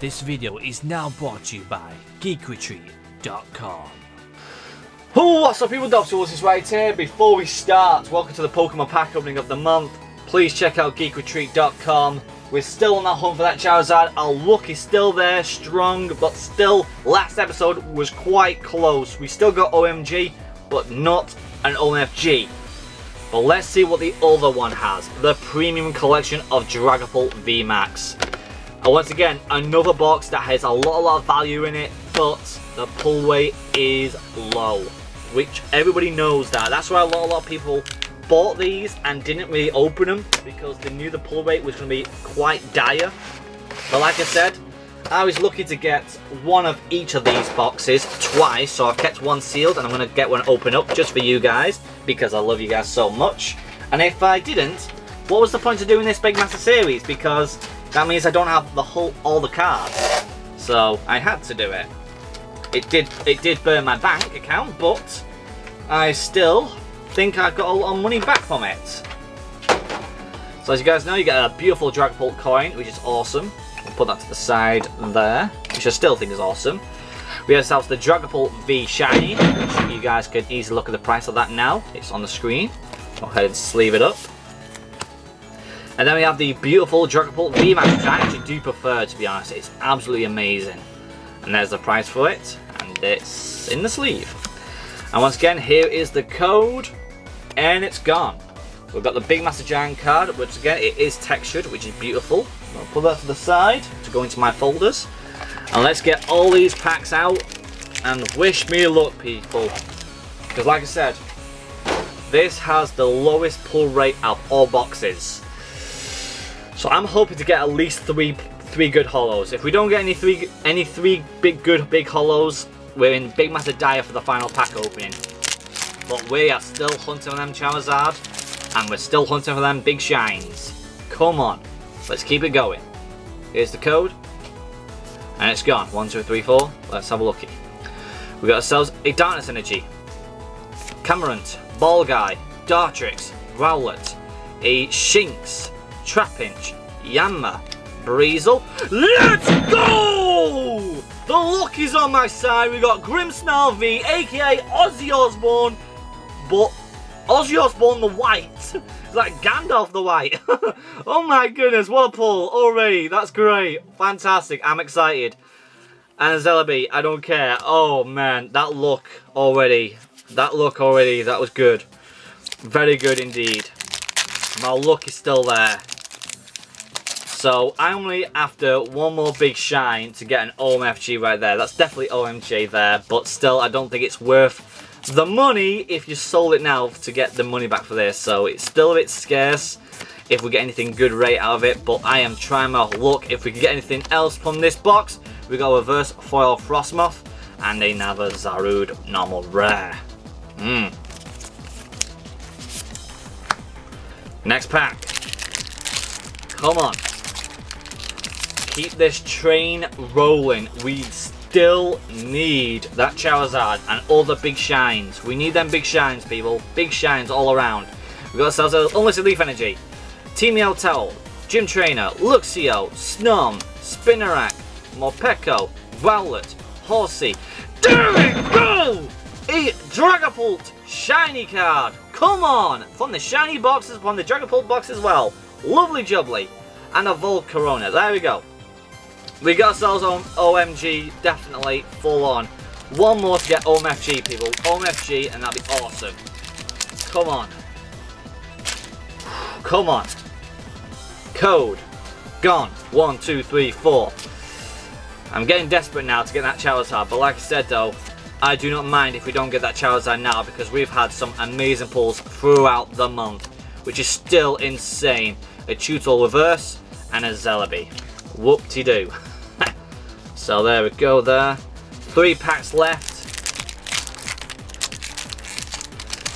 This video is now brought to you by GeekRetreat.com. Oh, what's up people, Dr. Woods is right here. Before we start, welcome to the Pokemon pack opening of the month. Please check out GeekRetreat.com. We're still on that hunt for that Charizard. Our luck is still there, strong, but still, last episode was quite close. We still got OMG, but not an OMFG. But let's see what the other one has. The premium collection of Dragapult VMAX. And once again, another box that has a lot, a lot of value in it, but the pull weight is low. Which everybody knows that. That's why a lot, a lot of people bought these and didn't really open them because they knew the pull weight was going to be quite dire. But like I said, I was lucky to get one of each of these boxes twice, so I've kept one sealed and I'm going to get one open up just for you guys because I love you guys so much. And if I didn't, what was the point of doing this Big Master Series? Because that means I don't have the whole all the cards. So I had to do it. It did it did burn my bank account, but I still think I got a lot of money back from it. So as you guys know, you get a beautiful Dragapult coin, which is awesome. We'll put that to the side there, which I still think is awesome. We have ourselves the Dragapult V Shiny, you guys can easily look at the price of that now. It's on the screen. Go ahead and sleeve it up. And then we have the beautiful Dragapult VMAX, which I actually do prefer, to be honest. It's absolutely amazing. And there's the price for it, and it's in the sleeve. And once again, here is the code, and it's gone. We've got the Big Master Giant card, which again, it is textured, which is beautiful. I'll put that to the side to go into my folders. And let's get all these packs out, and wish me luck, people. Because like I said, this has the lowest pull rate of all boxes. So I'm hoping to get at least three three good hollows. If we don't get any three any three big good big hollows, we're in Big Master Dire for the final pack opening. But we are still hunting for them Charizard, and we're still hunting for them big shines. Come on, let's keep it going. Here's the code, and it's gone. One, two, three, four. Let's have a looky. We got ourselves a Darkness Energy, Cramorant, Ball Guy, Dartrix, Rowlet, a Shinx, Trapinch, Yanma, Breezel. Let's go! The luck is on my side. We got Grimmsnarl V, aka Ozzy Osbourne, but Ozzy Osbourne the White. It's like Gandalf the White. oh my goodness, what a pull already. That's great. Fantastic. I'm excited. And Celebi, I don't care. Oh man, that look already. That look already, that was good. Very good indeed. My luck is still there. So I'm only after one more big shine to get an OMFG right there. That's definitely OMG there, but still I don't think it's worth the money if you sold it now to get the money back for this. So it's still a bit scarce if we get anything good rate out of it, but I am trying my luck. If we can get anything else from this box, we got a reverse foil Frosmoth and another Zarude normal rare. Mmm. Next pack. Come on. Keep this train rolling. We still need that Charizard and all the big shines. We need them big shines, people. Big shines all around. We got ourselves a Unlisted Leaf Energy, Team Yellowtail, Gym Trainer, Luxio, Snom, Spinarak, Morpeko, Rowlet, Horsey. There we go! A Dragapult shiny card. Come on! From the shiny boxes, from the Dragapult box as well. Lovely jubbly. And a Volcarona. There we go. We got ourselves on OMG, definitely full on. One more to get OMFG, people. OMFG, and that'd be awesome. Come on. Come on. Code. Gone. One, two, three, four. I'm getting desperate now to get that Charizard, but like I said though, I do not mind if we don't get that Charizard now because we've had some amazing pulls throughout the month, which is still insane. A Tutal Reverse and a Celebi. Whoop-de-doo. so there we go there. Three packs left.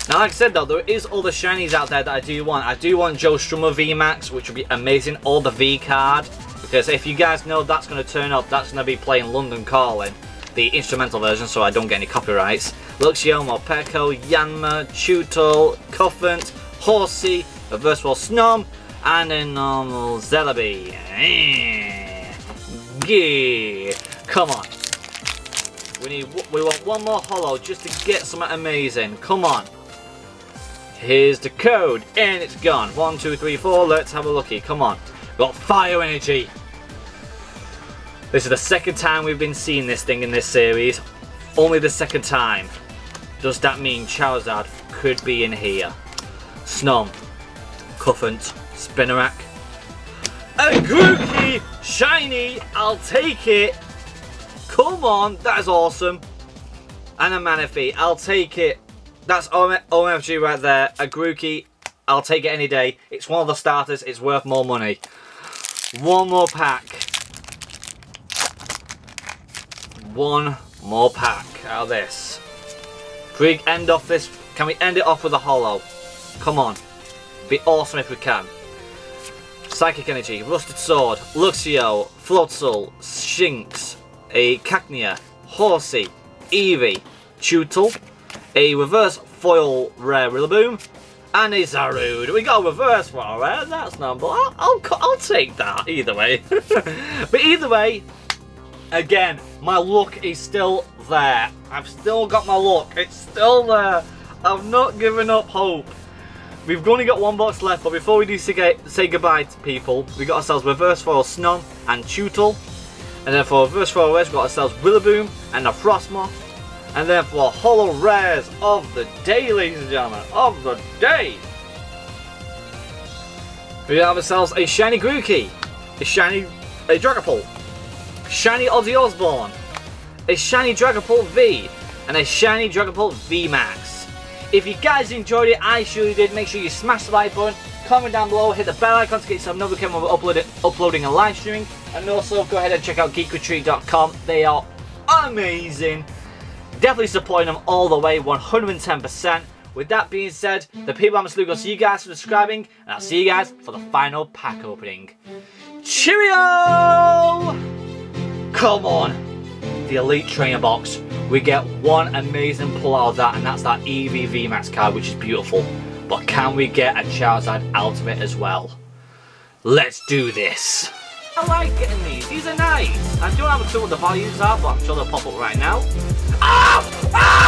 Now, like I said though, there is other shinies out there that I do want. I do want Joe Strummer VMAX, which would be amazing, or the V card. Because if you guys know that's going to turn up, that's going to be playing London Calling, the instrumental version, so I don't get any copyrights. Luxio, Morpeko, Yanma, Tutal, Cufant, Horsey, Reverse Snom, and a normal Celebi. Come on. We need. We want one more hollow just to get something amazing. Come on. Here's the code, and it's gone. One, two, three, four. Let's have a looky. Come on. Got fire energy. This is the second time we've been seeing this thing in this series. Only the second time. Does that mean Charizard could be in here? Snom, Cufant, Spinarak, a Grookey! Shiny! I'll take it! Come on, that is awesome. And a Manaphy, I'll take it. That's OMFG right there. A Grookey, I'll take it any day. It's one of the starters, it's worth more money. One more pack. One more pack out of this. Can we end off this? Can we end it off with a hollow? Come on. Be awesome if we can. Psychic Energy, Rusted Sword, Luxio, Floatzel, Shinx, a Cacnea, Horsey, Eevee, Chewtle, a Reverse Foil Rare Rillaboom, and a Zarude. We got a Reverse Foil Rare, that's number. I'll, I'll, I'll take that either way. but either way, again, my luck is still there. I've still got my luck. It's still there. I've not given up hope. We've only got one box left, but before we do say, say goodbye to people, we got ourselves Reverse Foil Snom and Chewtle. And then for Reverse Foil Rares, we got ourselves Rillaboom and a Frosmoth. And then for Holo Rares of the day, ladies and gentlemen, of the day, we have ourselves a Shiny Grookey, a Shiny a Dragapult, Shiny Ozzy Osbourne, a Shiny Dragapult V, and a Shiny Dragapult V Max. If you guys enjoyed it, I surely did, make sure you smash the like button, comment down below, hit the bell icon to get some notification when we're uploading, uploading and live streaming, and also go ahead and check out geekretreat.com. They are amazing. Definitely supporting them all the way, 110%. With that being said, the people I'm to see you guys for subscribing, and I'll see you guys for the final pack opening. Cheerio! Come on! The Elite Trainer box we get one amazing pull out of that, and that's that Eevee VMAX card, which is beautiful. But can we get a Charizard it as well? Let's do this. I like getting these. These are nice. I don't have a clue what the values are, but I'm sure they'll pop up right now. Ah! Ah!